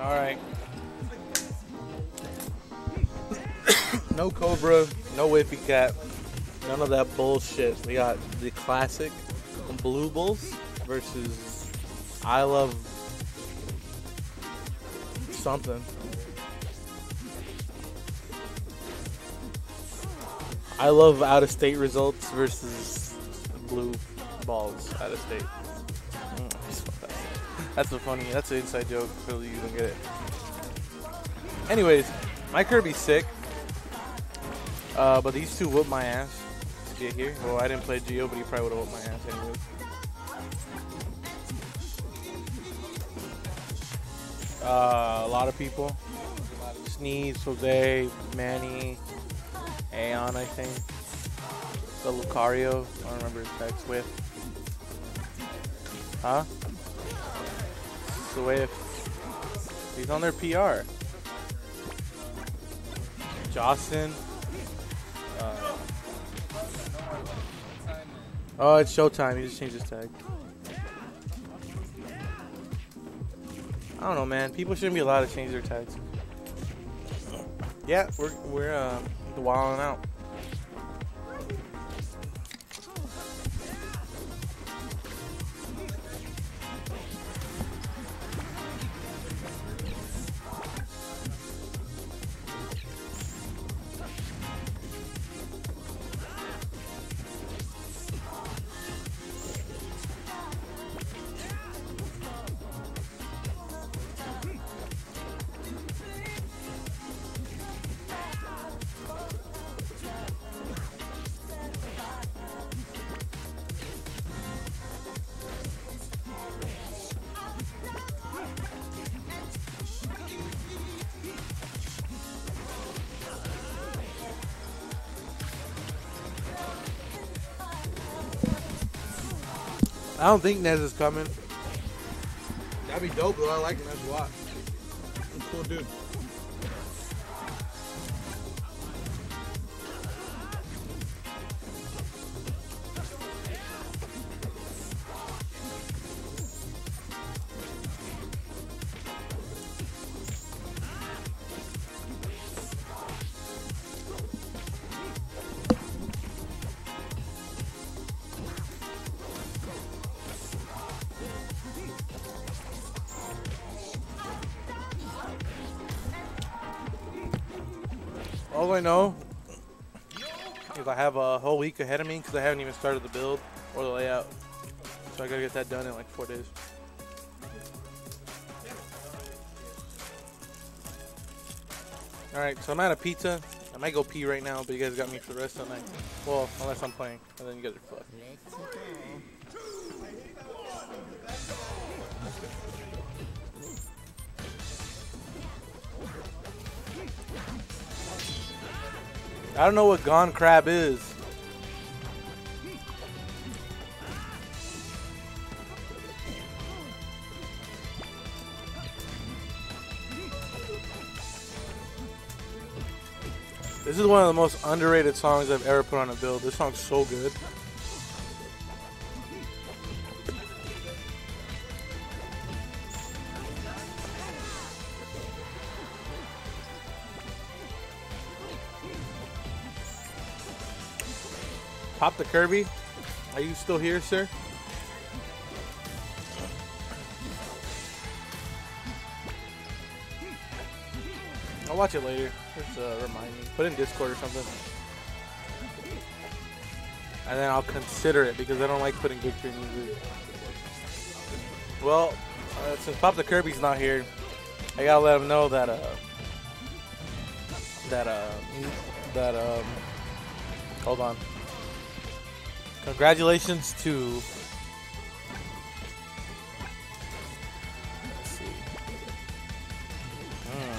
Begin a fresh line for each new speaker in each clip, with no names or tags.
All right. no Cobra, no Whippy Cat, none of that bullshit. We got the classic Blue Bulls versus I Love something. I love out of state results versus blue balls out of state. That's a funny. That's an inside joke. So you don't get it. Anyways, my Kirby's sick. Uh, but these two whooped my ass to get here. Well, I didn't play Geo, but he probably would have whooped my ass anyways. Uh, a lot of people. Sneeze, Jose, Manny, Aeon, I think. The Lucario. I don't remember his tag. Swift. Huh? Swift. He's on their PR. Jocelyn. Uh, oh, it's Showtime. He just changed his tag. I don't know, man. People shouldn't be allowed to change their tags. Yeah, we're we're uh, wilding out. I don't think Nez is coming.
That'd be dope though. I like. That's a lot. Cool dude.
All I know is I have a whole week ahead of me because I haven't even started the build or the layout. So I gotta get that done in like four days. Alright, so I'm out of pizza. I might go pee right now, but you guys got me for the rest of the night. Well, unless I'm playing, and then you guys are fucked. I don't know what Gone Crab is. This is one of the most underrated songs I've ever put on a build. This song's so good. Pop the Kirby. Are you still here, sir? I'll watch it later. Just uh, remind me. Put in Discord or something. And then I'll consider it because I don't like putting victory music. Well, uh, since Pop the Kirby's not here, I gotta let him know that uh that uh that um hold on. Congratulations to. Hmm.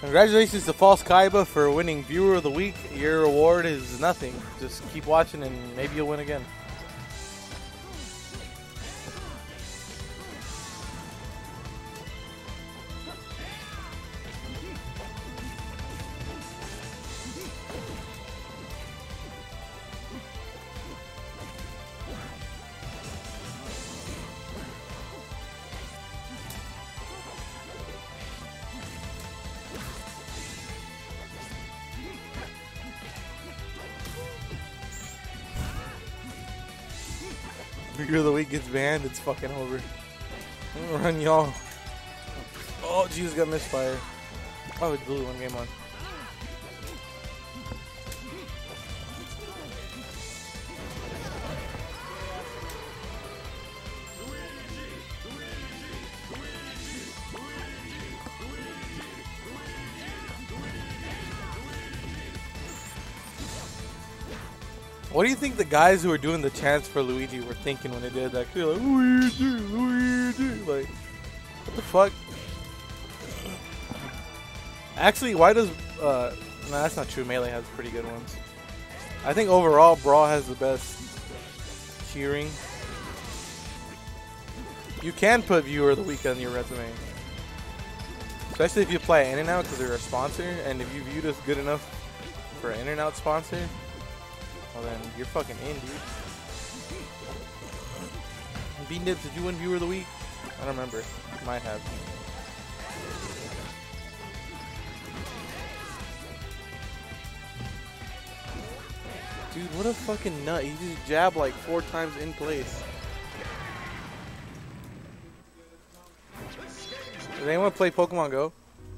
Congratulations to False Kaiba for winning Viewer of the Week. Your reward is nothing. Just keep watching and maybe you'll win again. Viewer of the week gets banned, it's fucking over. Run y'all. Oh, Jesus got misfire. Oh, it's blue one game on. What do you think the guys who were doing the chants for Luigi were thinking when they did that? They're like, Luigi, Luigi. Like, what the fuck? Actually, why does. Uh, no, that's not true. Melee has pretty good ones. I think overall, Brawl has the best cheering. You can put Viewer of the Week on your resume. Especially if you play In-N-Out because they're a sponsor, and if you viewed us good enough for an In-N-Out sponsor, well then, you're fucking in, dude. B Nibs, did you win Viewer of the Week? I don't remember. Might have. Dude, what a fucking nut. He just jabbed like four times in place. Does anyone play Pokemon Go?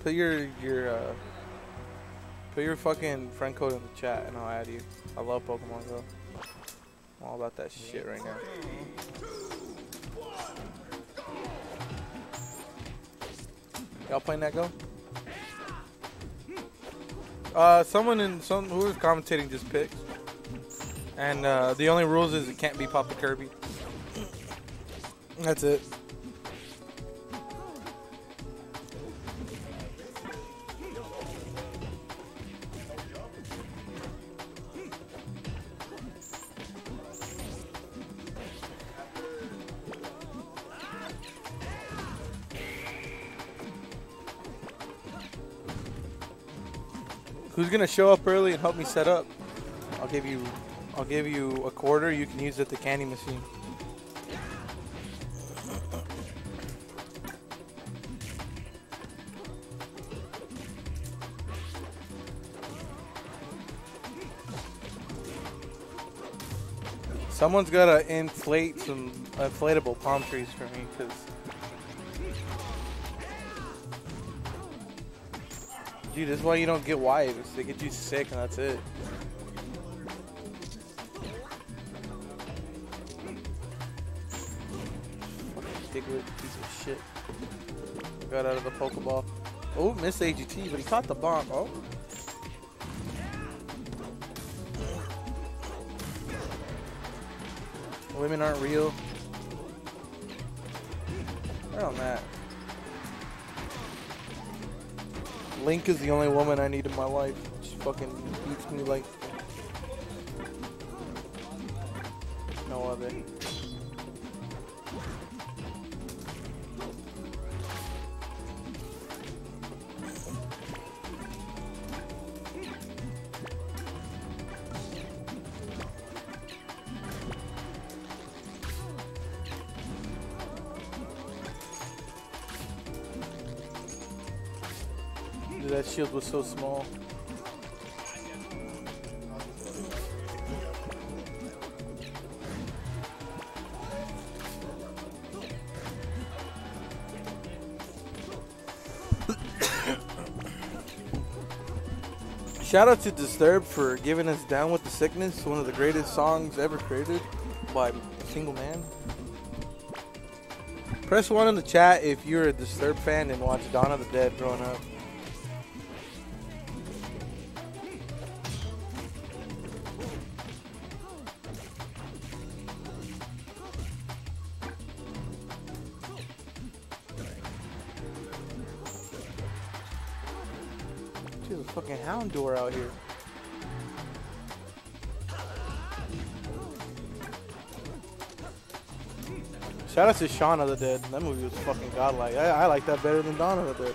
Put your your uh, put your fucking friend code in the chat and I'll add you. I love Pokemon Go. I'm all about that shit right now. Y'all playing that Go? Uh, someone in some who was commentating just picked, and uh, the only rules is it can't be Papa Kirby. That's it. Gonna show up early and help me set up? I'll give you, I'll give you a quarter. You can use it at the candy machine. Someone's gotta inflate some inflatable palm trees for me, cause. Dude, this is why you don't get wives. They get you sick and that's it. Piece of shit. Got out of the Pokeball. Oh, missed AGT, but he caught the bomb. Oh. Women aren't real. Where on that? Link is the only woman I need in my life. She fucking beats me like no other. That shield was so small. Shout out to Disturbed for giving us Down with the Sickness, one of the greatest songs ever created by a single man. Press 1 in the chat if you're a Disturbed fan and watched Dawn of the Dead growing up. Dude, a fucking hound door out here. Shout out to Shaun of the Dead. That movie was fucking godlike. I, I like that better than Dawn of the Dead.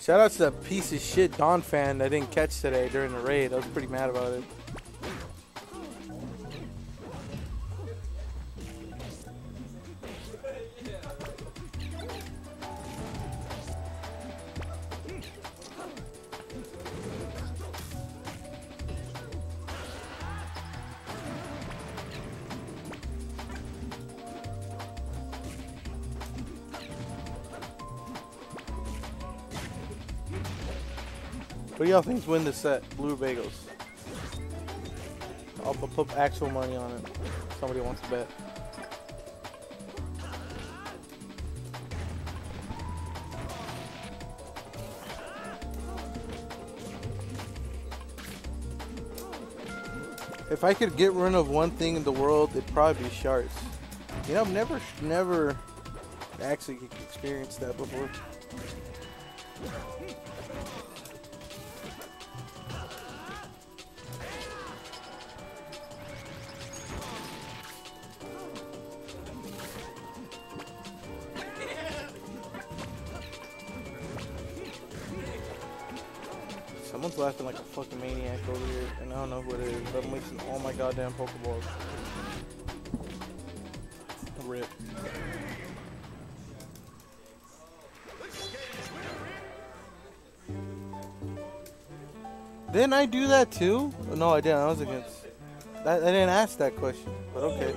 Shout out to that piece of shit Donphan that I didn't catch today during the raid. I was pretty mad about it. What do y'all think's win the set? Blue bagels. I'll put actual money on it. Somebody wants to bet. If I could get rid of one thing in the world, it'd probably be sharks. You know, I've never, never actually experienced that before. Fucking maniac over here, and I don't know who it is, but I'm wasting all my goddamn Pokeballs. Rip. Didn't I do that too? No, I didn't. I was against. I, I didn't ask that question, but okay.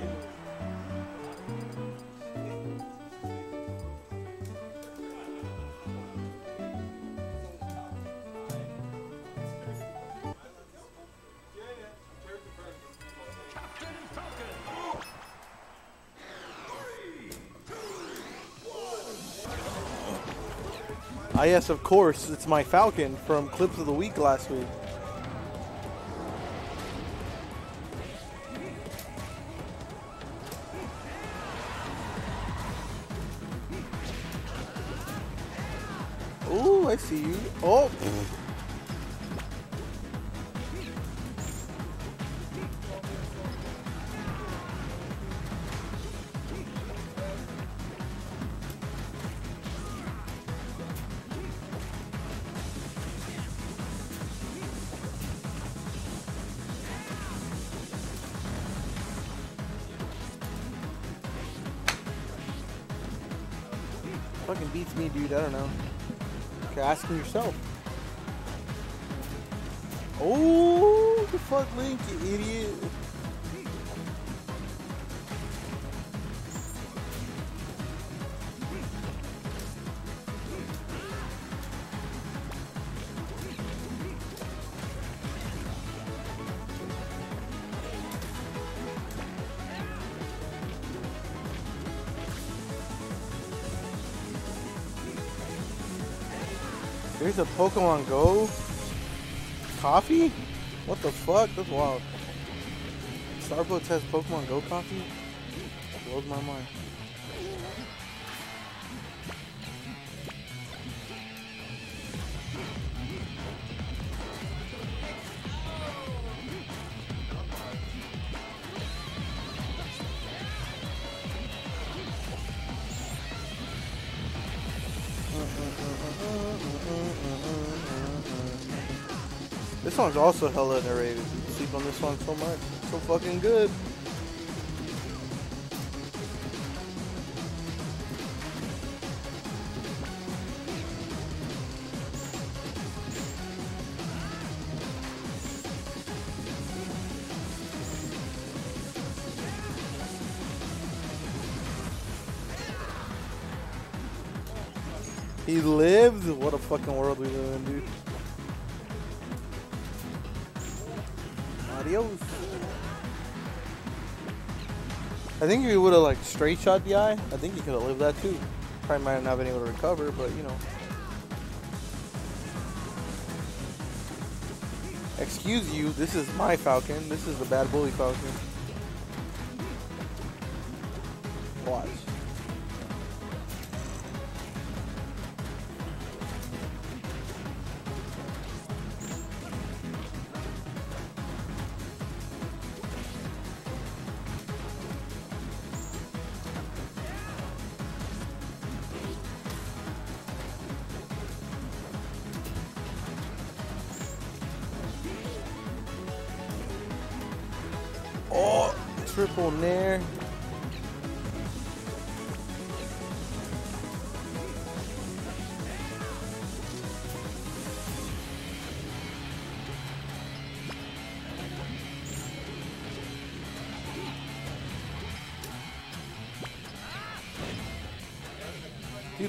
Yes, of course. It's my Falcon from Clips of the Week last week. Ooh, I see you. Oh. Fucking beats me, dude. I don't know. Okay, ask him yourself. Oh, the fuck, Link, you idiot. Pokemon Go coffee? What the fuck? That's wild. Starbucks has Pokemon Go coffee? Blows my mind. Song's also hella underrated. Sleep on this song so much. So fucking good. He lived? What a fucking world we live in, dude. Adios. I think if he would have like straight shot the eye, I think he could have lived that too. Probably might not have been able to recover, but you know. Excuse you, this is my Falcon. This is the bad bully Falcon. Watch.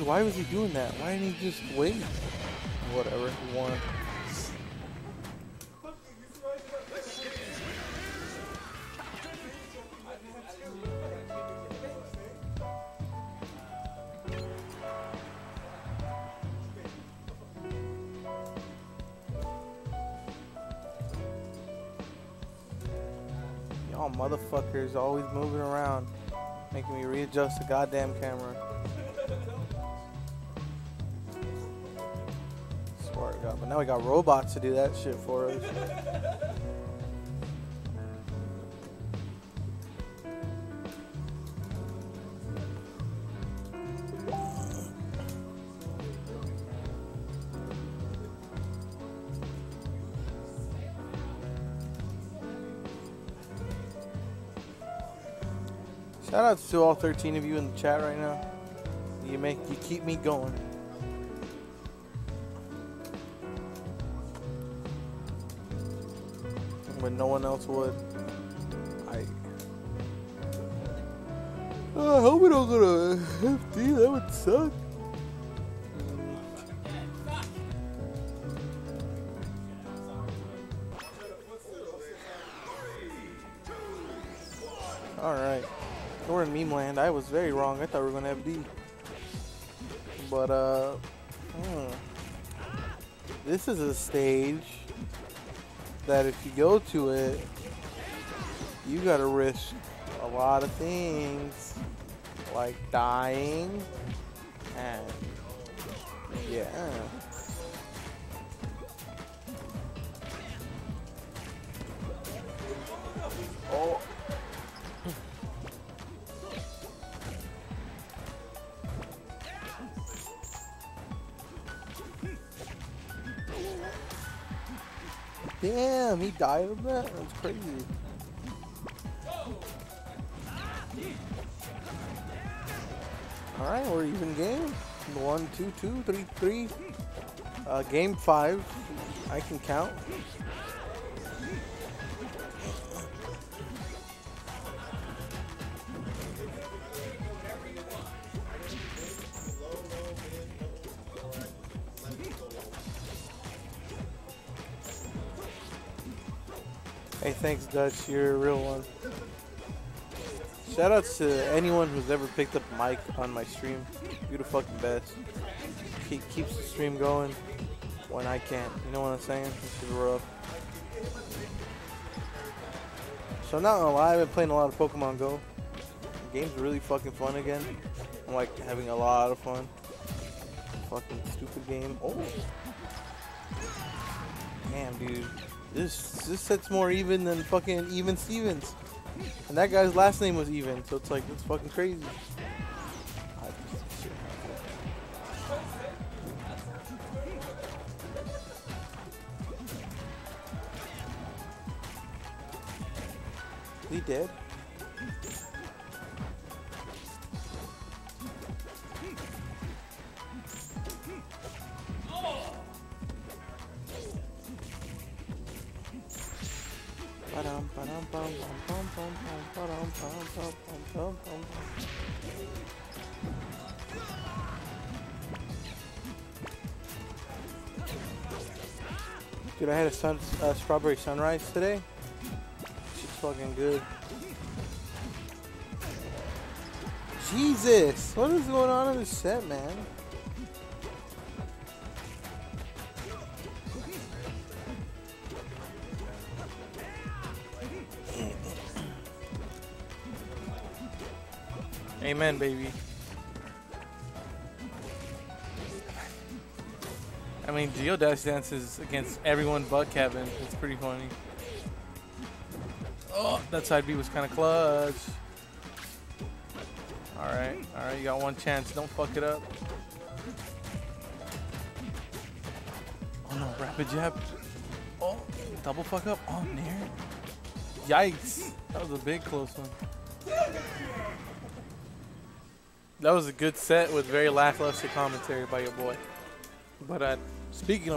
why was he doing that? Why didn't he just wait? Whatever, he won. Y'all motherfuckers always moving around, making me readjust the goddamn camera. But now we got robots to do that shit for us. Shout outs to all 13 of you in the chat right now. You make you keep me going. When no one else would. I I hope we don't go to FD, that would suck. Alright. We're in meme land. I was very wrong. I thought we were gonna have D. But uh hmm. this is a stage that if you go to it, you gotta risk a lot of things. Like dying and yeah. Damn, he died of that? That's crazy. Alright, we're even game. One, two, two, three, three. Uh, game five. I can count. Hey, thanks, Dutch. You're a real one. Shout outs to anyone who's ever picked up mic on my stream. You're the fucking best. Keep, keeps the stream going when I can't. You know what I'm saying? This is rough. So now I'm not gonna lie, I've been playing a lot of Pokemon Go. The game's really fucking fun again. I'm like having a lot of fun. Fucking stupid game. Oh. Damn, dude. This this set's more even than fucking Even Stevens. And that guy's last name was Even, so it's like it's fucking crazy. He dead? Dude, I had a sun, uh, strawberry sunrise today. She's fucking good. Jesus, what is going on in this set, man? Amen, baby. I mean, Geodash dances against everyone but Kevin. It's pretty funny. Oh, that side B was kind of clutch. Alright, alright, you got one chance. Don't fuck it up. Oh no, rapid jab. Oh, double fuck up. Oh, near. Yikes. That was a big close one. That was a good set with very lackluster commentary by your boy. But uh, speaking of